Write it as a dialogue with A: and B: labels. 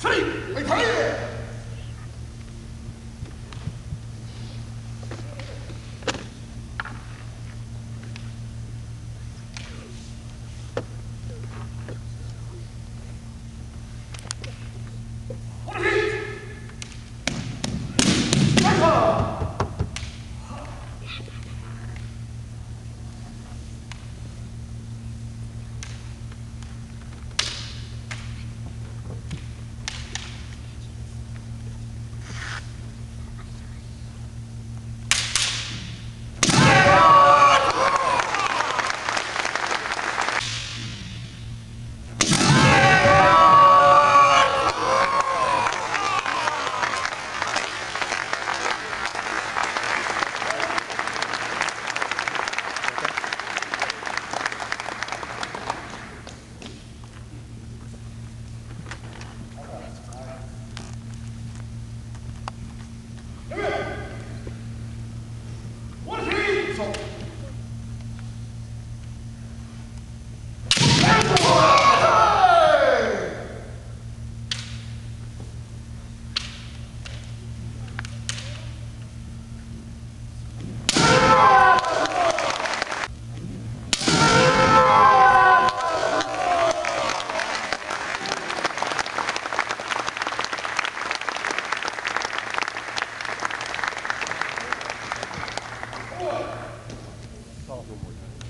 A: 起立为团练 Good.
B: 上户模型